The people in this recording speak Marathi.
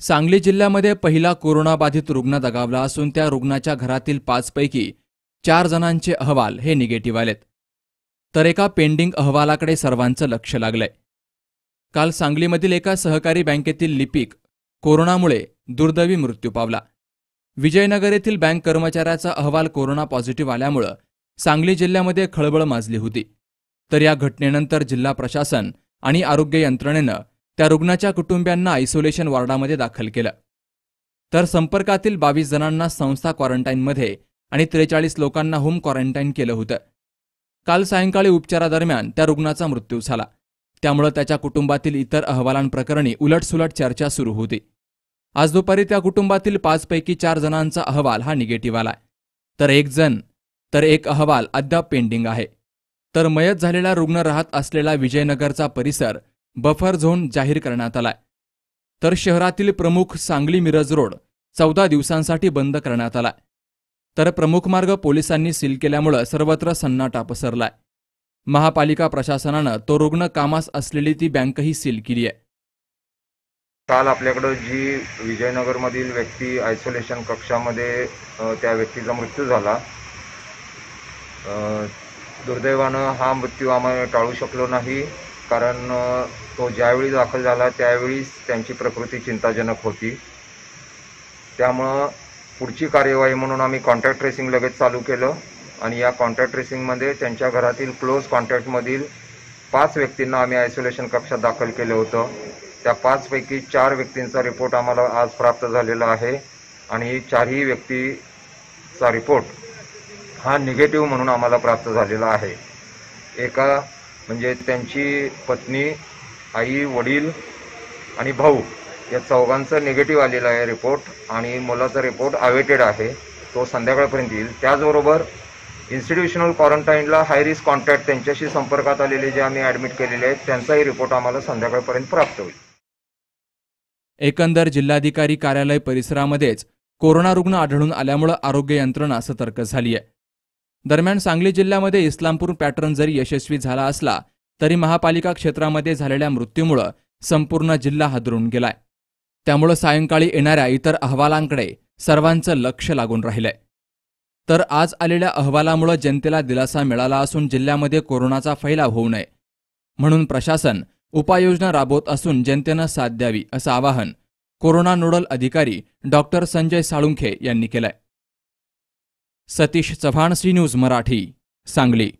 सांगली जिल्ह्यामध्ये पहिला कोरोनाबाधित रुग्ण दगावला असून त्या रुग्णाच्या घरातील पाचपैकी चार जणांचे अहवाल हे निगेटिव्ह आलेत. तर एका पेंडिंग अहवालाकडे सर्वांचं लक्ष लागलंय. काल सांगलीमधील एका सहकारी बँकेतील लिपिक कोरोनामुळे दुर्दैवी मृत्यू पावला. विजयनगर येथील बँक कर्मचाऱ्याचा अहवाल कोरोना पॉझिटिव्ह आल्यामुळं सांगली जिल्ह्यामध्ये खळबळ माजली होती. तर या घटनेनंतर जिल्हा प्रशासन आणि आरोग्य यंत्रणेनं त्या रुग्णाच्या कुटुंबियांना आयसोलेशन वॉर्डामध्ये दाखल केलं. तर संपर्कातील बावीस जणांना संस्था क्वारंटाईनमध्ये आणि त्रेचाळीस लोकांना होम क्वारंटाईन केलं होतं. काल सायंकाळी उपचारादरम्यान त्या रुग्णाचा मृत्यू झाला. त्यामुळं त्याच्या कुटुंबातील इतर अहवालांप्रकरणी उलटसुलट चर्चा सुरू होती. आज दुपारी त्या कुटुंबातील पाचपैकी चार जणांचा अहवाल हा निगेटिव्ह आलाय. तर एक जण तर एक अहवाल अद्याप पेंडिंग आहे. तर मयत झालेला रुग्ण राहत असलेला विजयनगरचा परिसर बफर झोन जाहीर करण्यात आलाय. तर शहरातील प्रमुख सांगली मिरज रोड चौदा दिवसांसाठी बंद करण्यात आलाय. तर प्रमुख मार्ग पोलिसांनी सील केल्यामुळं सर्वत्र सन्नाटा पसरलाय. महापालिका प्रशासनानं तो रुग्ण कामास असलेली ती बँकही सील केली आहे. काल आपल्याकडं जी विजयनगरमधील व्यक्ती आयसोलेशन कक्षामध्ये त्या व्यक्तीचा मृत्यू झाला. दुर्दैवानं हा मृत्यू आम्हाला टाळू शकलो नाही. कारण तो ज्यावेळी दाखल झाला त्यावेळीच त्यांची प्रकृती चिंताजनक होती. त्यामुळं पुढची कार्यवाही म्हणून आम्ही कॉन्टॅक्ट ट्रेसिंग लगेच चालू केलं आणि या कॉन्टॅक्ट ट्रेसिंगमध्ये त्यांच्या घरातील क्लोज कॉन्टॅक्टमधील पाच व्यक्तींना आम्ही आयसोलेशन कक्षात दाखल केलं होतं. त्या पाचपैकी चार व्यक्तींचा रिपोर्ट आम्हाला आज प्राप्त झालेला आहे आणि चारही व्यक्तीचा रिपोर्ट हा निगेटिव्ह म्हणून आम्हाला प्राप्त झालेला आहे. एका म्हणजे त्यांची पत्नी आई वडील आणि भाऊ या चौघांचा निगेटिव्ह आलेला आहे रिपोर्ट आणि मुलाचा रिपोर्ट अवेटेड आहे. तो संध्याकाळपर्यंत येईल. त्याचबरोबर इन्स्टिट्यूशनल क्वारंटाईनला हाय रिस्क कॉन्टॅक्ट त्यांच्याशी संपर्कात आलेले जे आम्ही ॲडमिट केलेले आहेत त्यांचाही रिपोर्ट आम्हाला संध्याकाळपर्यंत प्राप्त होईल. एकंदर जिल्हाधिकारी कार्यालय परिसरामध्येच कोरोना रुग्ण आढळून आल्यामुळं आरोग्य यंत्रणा सतर्क झाली आहे दरम्यान सांगली जिल्ह्यामध्ये इस्लामपूर पॅटर्न जरी यशस्वी झाला असला तरी महापालिका क्षेत्रामध्ये झालेल्या मृत्यूमुळं संपूर्ण जिल्हा हादरून गेलाय. त्यामुळं सायंकाळी येणाऱ्या इतर अहवालांकडे सर्वांचं लक्ष लागून राहिलंय. तर आज आलेल्या अहवालामुळं जनतेला दिलासा मिळाला असून जिल्ह्यामध्ये कोरोनाचा फैलाव होऊ नये. म्हणून प्रशासन उपाययोजना राबवत असून जनतेनं साथ द्यावी असं आवाहन कोरोना नोडल अधिकारी डॉक्टर संजय साळुंखे यांनी केलंय. Satish Chavan C news Marathi Sangli.